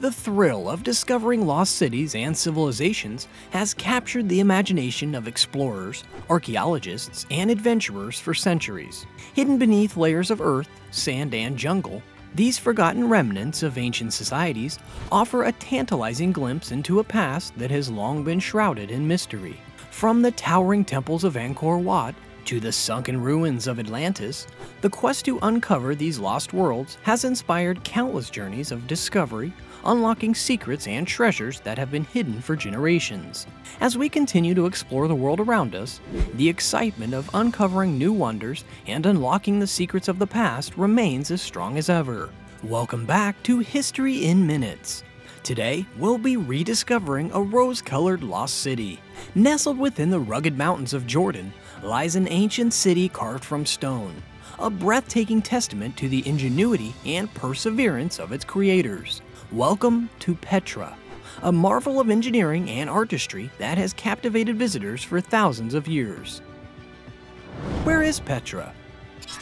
The thrill of discovering lost cities and civilizations has captured the imagination of explorers, archaeologists, and adventurers for centuries. Hidden beneath layers of earth, sand, and jungle, these forgotten remnants of ancient societies offer a tantalizing glimpse into a past that has long been shrouded in mystery. From the towering temples of Angkor Wat to the sunken ruins of Atlantis, the quest to uncover these lost worlds has inspired countless journeys of discovery, unlocking secrets and treasures that have been hidden for generations. As we continue to explore the world around us, the excitement of uncovering new wonders and unlocking the secrets of the past remains as strong as ever. Welcome back to History in Minutes. Today, we'll be rediscovering a rose colored lost city. Nestled within the rugged mountains of Jordan lies an ancient city carved from stone, a breathtaking testament to the ingenuity and perseverance of its creators. Welcome to Petra, a marvel of engineering and artistry that has captivated visitors for thousands of years. Where is Petra?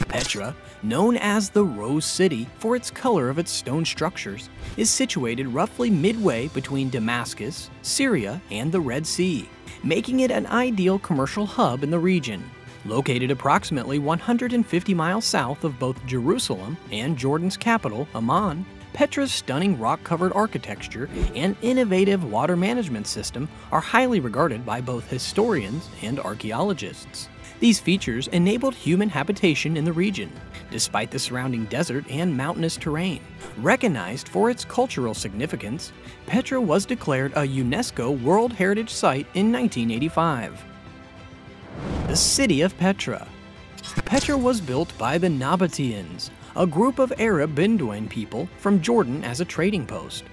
Petra, known as the Rose City for its color of its stone structures, is situated roughly midway between Damascus, Syria, and the Red Sea, making it an ideal commercial hub in the region. Located approximately 150 miles south of both Jerusalem and Jordan's capital, Amman, Petra's stunning rock covered architecture and innovative water management system are highly regarded by both historians and archaeologists. These features enabled human habitation in the region, despite the surrounding desert and mountainous terrain. Recognized for its cultural significance, Petra was declared a UNESCO World Heritage Site in 1985. The City of Petra Petra was built by the Nabateans, a group of Arab Bedouin people from Jordan as a trading post.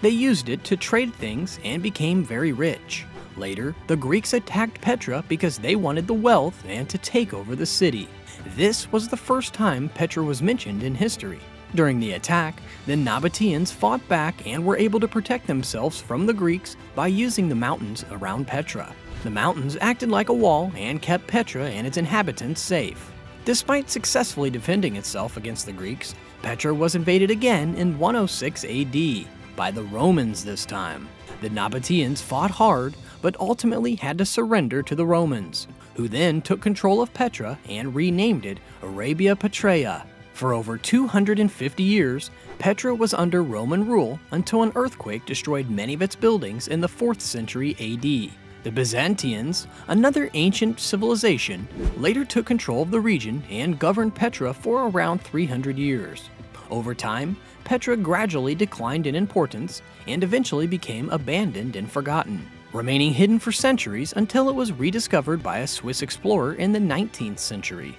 They used it to trade things and became very rich. Later, the Greeks attacked Petra because they wanted the wealth and to take over the city. This was the first time Petra was mentioned in history. During the attack, the Nabateans fought back and were able to protect themselves from the Greeks by using the mountains around Petra. The mountains acted like a wall and kept Petra and its inhabitants safe. Despite successfully defending itself against the Greeks, Petra was invaded again in 106 AD, by the Romans this time. The Nabateans fought hard, but ultimately had to surrender to the Romans, who then took control of Petra and renamed it Arabia Petraea. For over 250 years, Petra was under Roman rule until an earthquake destroyed many of its buildings in the 4th century AD. The Byzantines, another ancient civilization, later took control of the region and governed Petra for around 300 years. Over time, Petra gradually declined in importance and eventually became abandoned and forgotten, remaining hidden for centuries until it was rediscovered by a Swiss explorer in the 19th century.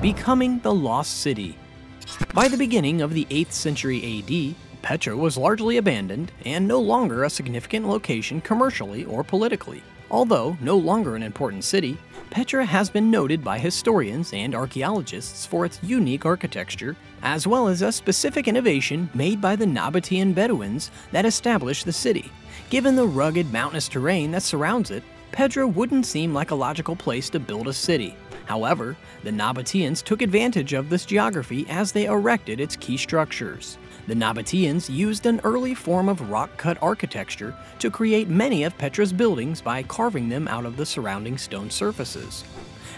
Becoming the Lost City By the beginning of the 8th century AD, Petra was largely abandoned and no longer a significant location commercially or politically. Although no longer an important city, Petra has been noted by historians and archaeologists for its unique architecture, as well as a specific innovation made by the Nabatean Bedouins that established the city. Given the rugged mountainous terrain that surrounds it, Petra wouldn't seem like a logical place to build a city. However, the Nabateans took advantage of this geography as they erected its key structures. The Nabateans used an early form of rock-cut architecture to create many of Petra's buildings by carving them out of the surrounding stone surfaces.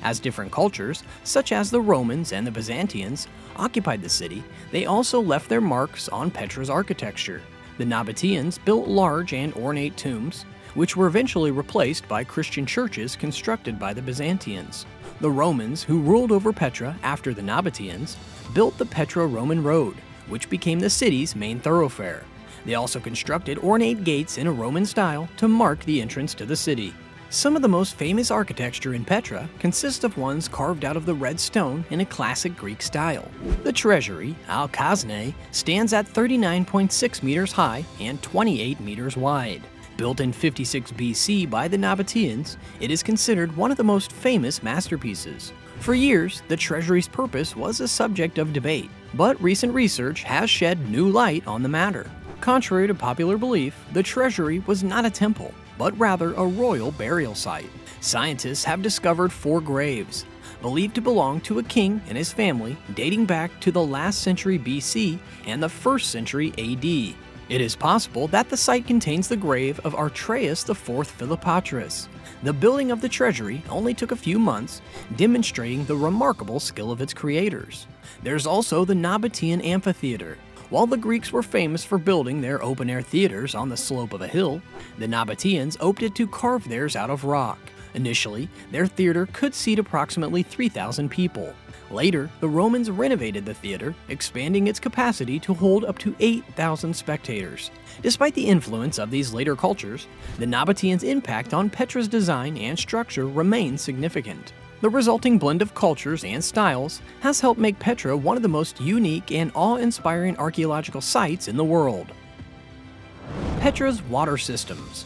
As different cultures, such as the Romans and the Byzantines, occupied the city, they also left their marks on Petra's architecture. The Nabateans built large and ornate tombs, which were eventually replaced by Christian churches constructed by the Byzantines. The Romans, who ruled over Petra after the Nabateans, built the Petra Roman Road, which became the city's main thoroughfare. They also constructed ornate gates in a Roman style to mark the entrance to the city. Some of the most famous architecture in Petra consists of ones carved out of the red stone in a classic Greek style. The treasury, Al Khazneh, stands at 39.6 meters high and 28 meters wide. Built in 56 BC by the Nabateans, it is considered one of the most famous masterpieces. For years, the treasury's purpose was a subject of debate, but recent research has shed new light on the matter. Contrary to popular belief, the treasury was not a temple, but rather a royal burial site. Scientists have discovered four graves, believed to belong to a king and his family dating back to the last century BC and the 1st century AD. It is possible that the site contains the grave of Aretas IV Philopatris. The building of the treasury only took a few months, demonstrating the remarkable skill of its creators. There's also the Nabatean Amphitheater. While the Greeks were famous for building their open-air theaters on the slope of a hill, the Nabateans opted to carve theirs out of rock. Initially, their theater could seat approximately 3,000 people. Later, the Romans renovated the theater, expanding its capacity to hold up to 8,000 spectators. Despite the influence of these later cultures, the Nabateans' impact on Petra's design and structure remains significant. The resulting blend of cultures and styles has helped make Petra one of the most unique and awe-inspiring archaeological sites in the world. Petra's water systems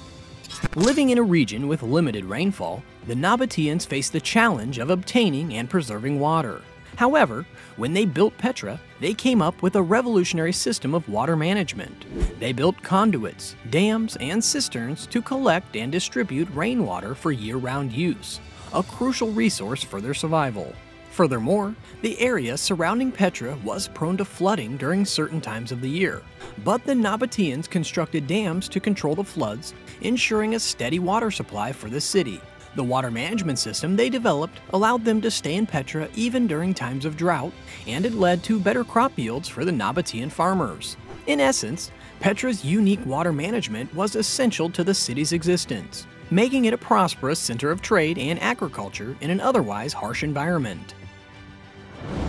Living in a region with limited rainfall, the Nabateans faced the challenge of obtaining and preserving water. However, when they built Petra, they came up with a revolutionary system of water management. They built conduits, dams, and cisterns to collect and distribute rainwater for year-round use, a crucial resource for their survival. Furthermore, the area surrounding Petra was prone to flooding during certain times of the year, but the Nabateans constructed dams to control the floods, ensuring a steady water supply for the city. The water management system they developed allowed them to stay in Petra even during times of drought, and it led to better crop yields for the Nabatean farmers. In essence, Petra's unique water management was essential to the city's existence, making it a prosperous center of trade and agriculture in an otherwise harsh environment.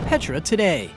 Petra today.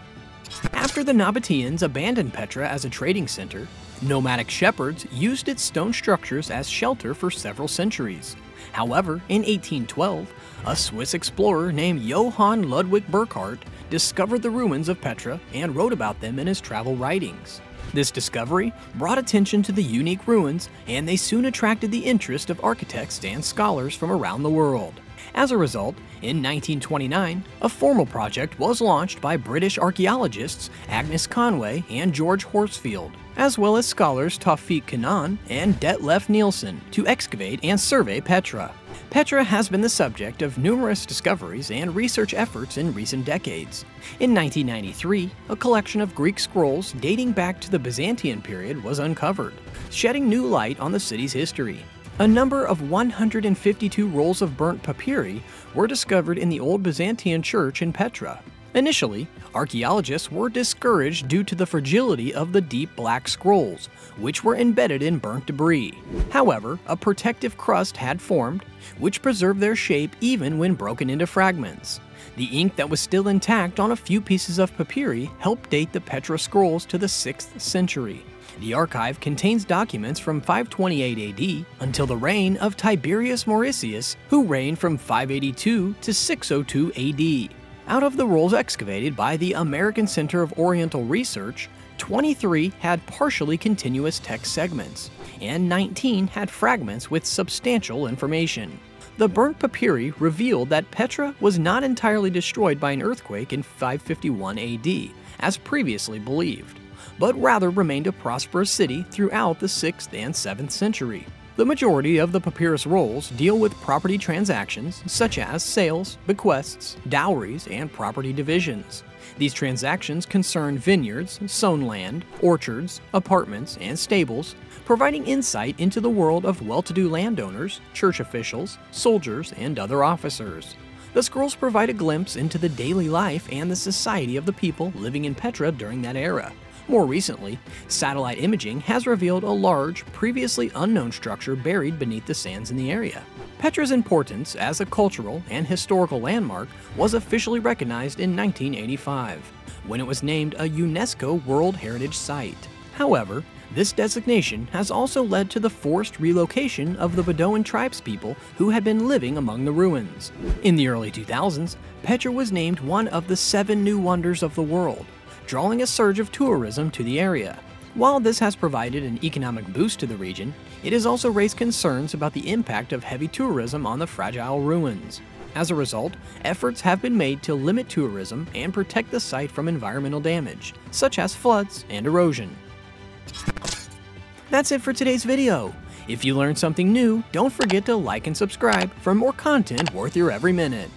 After the Nabateans abandoned Petra as a trading center, nomadic shepherds used its stone structures as shelter for several centuries. However, in 1812, a Swiss explorer named Johann Ludwig Burckhardt discovered the ruins of Petra and wrote about them in his travel writings. This discovery brought attention to the unique ruins, and they soon attracted the interest of architects and scholars from around the world. As a result, in 1929, a formal project was launched by British archaeologists Agnes Conway and George Horsfield, as well as scholars Tawfiq Canaan and Detlef Nielsen, to excavate and survey Petra. Petra has been the subject of numerous discoveries and research efforts in recent decades. In 1993, a collection of Greek scrolls dating back to the Byzantine period was uncovered, shedding new light on the city's history. A number of 152 rolls of burnt papyri were discovered in the old Byzantine church in Petra. Initially, archaeologists were discouraged due to the fragility of the deep black scrolls, which were embedded in burnt debris. However, a protective crust had formed, which preserved their shape even when broken into fragments. The ink that was still intact on a few pieces of papyri helped date the Petra scrolls to the 6th century. The archive contains documents from 528 AD until the reign of Tiberius Mauricius, who reigned from 582 to 602 AD. Out of the rolls excavated by the American Center of Oriental Research, 23 had partially continuous text segments, and 19 had fragments with substantial information. The burnt papyri revealed that Petra was not entirely destroyed by an earthquake in 551 AD, as previously believed but rather remained a prosperous city throughout the 6th and 7th century. The majority of the papyrus rolls deal with property transactions such as sales, bequests, dowries, and property divisions. These transactions concern vineyards, sown land, orchards, apartments, and stables, providing insight into the world of well-to-do landowners, church officials, soldiers, and other officers. The scrolls provide a glimpse into the daily life and the society of the people living in Petra during that era. More recently, satellite imaging has revealed a large, previously unknown structure buried beneath the sands in the area. Petra's importance as a cultural and historical landmark was officially recognized in 1985, when it was named a UNESCO World Heritage Site. However, this designation has also led to the forced relocation of the Bedouin tribespeople who had been living among the ruins. In the early 2000s, Petra was named one of the seven new wonders of the world, drawing a surge of tourism to the area. While this has provided an economic boost to the region, it has also raised concerns about the impact of heavy tourism on the fragile ruins. As a result, efforts have been made to limit tourism and protect the site from environmental damage, such as floods and erosion. That's it for today's video. If you learned something new, don't forget to like and subscribe for more content worth your every minute.